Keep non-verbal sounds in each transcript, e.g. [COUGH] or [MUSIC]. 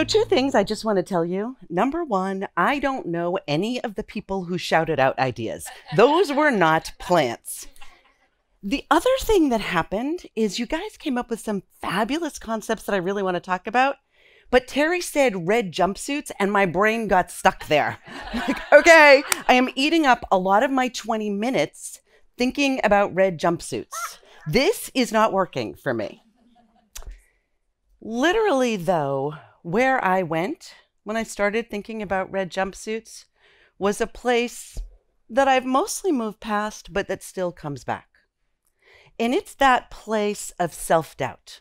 So, two things I just want to tell you. Number one, I don't know any of the people who shouted out ideas, those were not plants. The other thing that happened is you guys came up with some fabulous concepts that I really want to talk about. But Terry said red jumpsuits, and my brain got stuck there. [LAUGHS] like, okay, I am eating up a lot of my 20 minutes thinking about red jumpsuits. This is not working for me. Literally, though, where I went when I started thinking about red jumpsuits was a place that I've mostly moved past, but that still comes back. And it's that place of self doubt.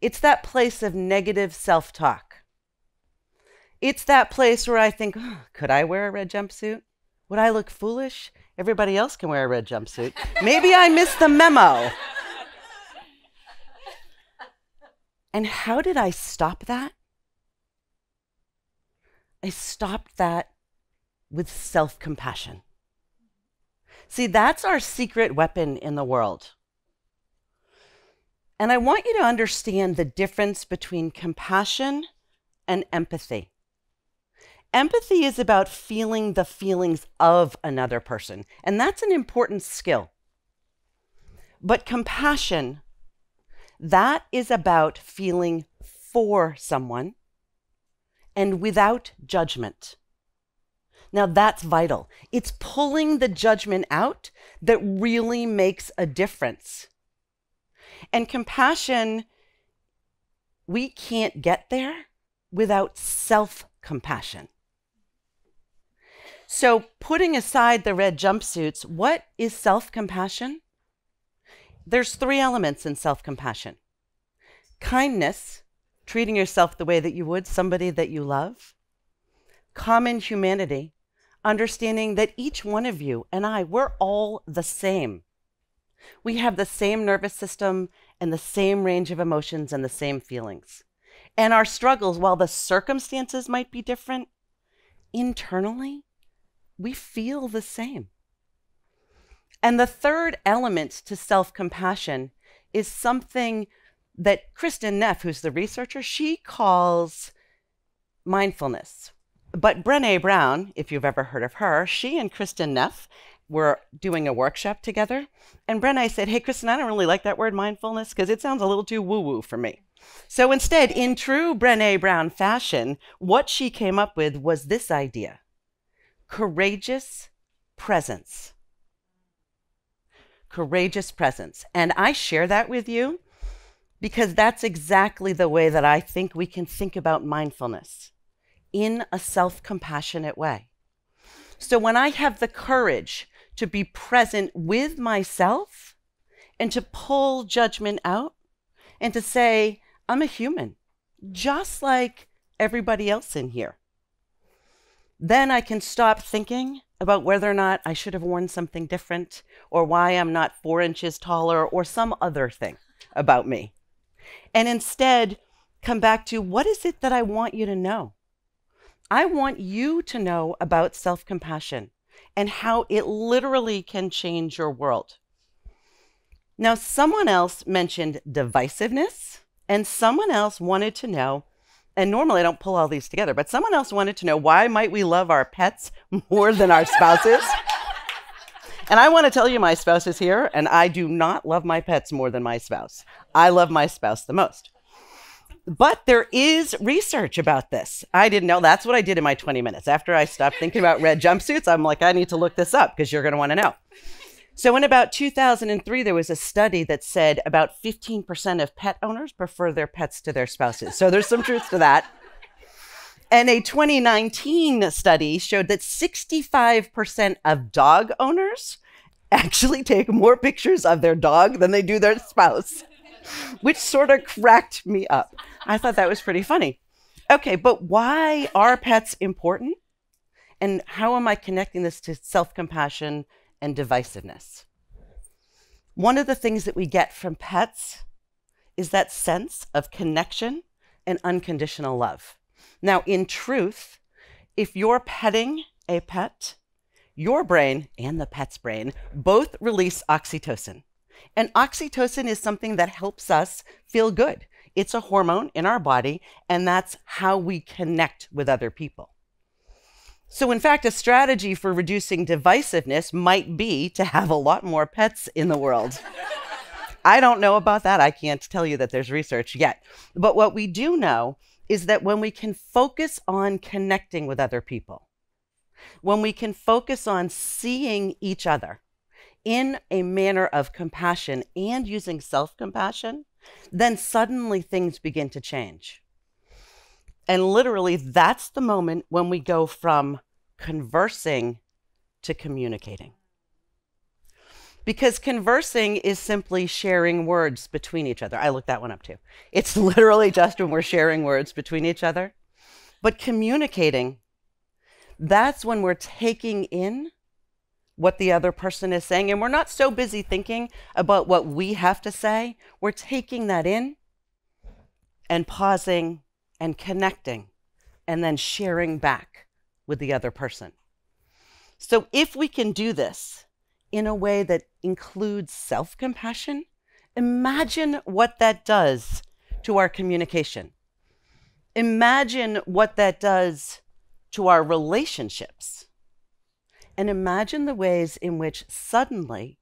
It's that place of negative self talk. It's that place where I think, oh, could I wear a red jumpsuit? Would I look foolish? Everybody else can wear a red jumpsuit. Maybe I missed the memo. And how did I stop that? I stopped that with self compassion. See, that's our secret weapon in the world. And I want you to understand the difference between compassion and empathy. Empathy is about feeling the feelings of another person, and that's an important skill. But compassion, that is about feeling for someone and without judgment. Now that's vital. It's pulling the judgment out that really makes a difference. And compassion, we can't get there without self compassion. So, putting aside the red jumpsuits, what is self compassion? There's three elements in self compassion kindness, treating yourself the way that you would somebody that you love, common humanity, understanding that each one of you and I, we're all the same. We have the same nervous system and the same range of emotions and the same feelings. And our struggles, while the circumstances might be different, internally, we feel the same. And the third element to self compassion is something that Kristin Neff, who's the researcher, she calls mindfulness. But Brene Brown, if you've ever heard of her, she and Kristin Neff were doing a workshop together. And Brene said, Hey, Kristin, I don't really like that word mindfulness because it sounds a little too woo woo for me. So instead, in true Brene Brown fashion, what she came up with was this idea courageous presence. Courageous presence. And I share that with you because that's exactly the way that I think we can think about mindfulness in a self compassionate way. So when I have the courage to be present with myself and to pull judgment out and to say, I'm a human, just like everybody else in here. Then I can stop thinking about whether or not I should have worn something different or why I'm not four inches taller or some other thing about me. And instead, come back to what is it that I want you to know? I want you to know about self compassion and how it literally can change your world. Now, someone else mentioned divisiveness, and someone else wanted to know, and normally I don't pull all these together, but someone else wanted to know why might we love our pets [LAUGHS] more than our spouses? and I want to tell you, my spouse is here, and I do not love my pets more than my spouse. I love my spouse the most. But there is research about this. I didn't know. That's what I did in my 20 minutes. After I stopped thinking about red jumpsuits, I'm like, I need to look this up because you're going to want to know. So, in about 2003, there was a study that said about 15% of pet owners prefer their pets to their spouses. So, there's some truth to that. And a 2019 study showed that 65% of dog owners actually take more pictures of their dog than they do their spouse, which sort of cracked me up. I thought that was pretty funny. Okay, but why are pets important? And how am I connecting this to self compassion and divisiveness? One of the things that we get from pets is that sense of connection and unconditional love. Now, in truth, if you're petting a pet, your brain and the pet's brain both release oxytocin. And oxytocin is something that helps us feel good. It's a hormone in our body, and that's how we connect with other people. So, in fact, a strategy for reducing divisiveness might be to have a lot more pets in the world. I don't know about that. I can't tell you that there's research yet. But what we do know is that when we can focus on connecting with other people, when we can focus on seeing each other in a manner of compassion and using self compassion, then suddenly things begin to change. And literally, that's the moment when we go from conversing to communicating. Because conversing is simply sharing words between each other. I looked that one up too. It's [LAUGHS] literally just when we're sharing words between each other. But communicating, that's when we're taking in what the other person is saying. And we're not so busy thinking about what we have to say, we're taking that in and pausing and connecting and then sharing back with the other person. So if we can do this in a way that includes self compassion, imagine what that does to our communication. Imagine what that does to our relationships. And imagine the ways in which suddenly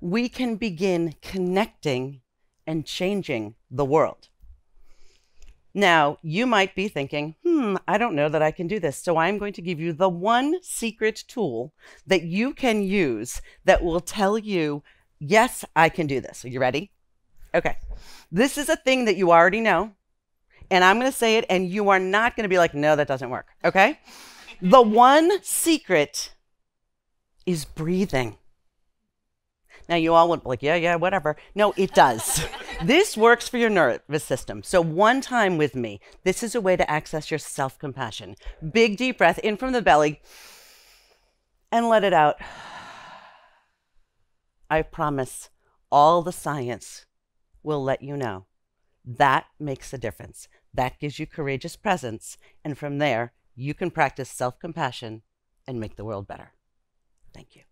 we can begin connecting and changing the world. Now, you might be thinking, hmm, I don't know that I can do this. So I'm going to give you the one secret tool that you can use that will tell you, yes, I can do this. Are you ready? Okay. This is a thing that you already know. And I'm going to say it, and you are not going to be like, no, that doesn't work. Okay. the one secret is breathing. Now, you all would be like, yeah, yeah, whatever. No, it does. [LAUGHS] this works for your nervous system. So, one time with me, this is a way to access your self compassion. Big, deep breath in from the belly and let it out. I promise all the science will let you know. That makes a difference. That gives you courageous presence. And from there, you can practice self compassion and make the world better. Thank you.